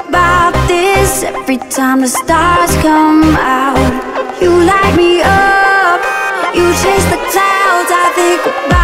about this every time the stars come out. You light me up, you chase the clouds. I think about.